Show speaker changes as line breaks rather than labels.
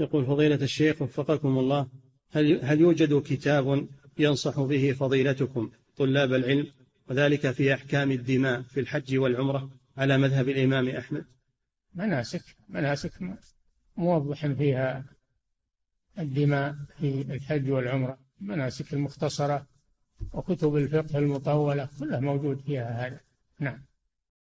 يقول فضيلة الشيخ وفقكم الله هل هل يوجد كتاب ينصح به فضيلتكم طلاب العلم وذلك في أحكام الدماء في الحج والعمرة على مذهب الإمام أحمد؟
مناسك مناسك موضح فيها الدماء في الحج والعمرة مناسك المختصرة وكتب الفقه المطولة كلها موجود فيها هذا. نعم.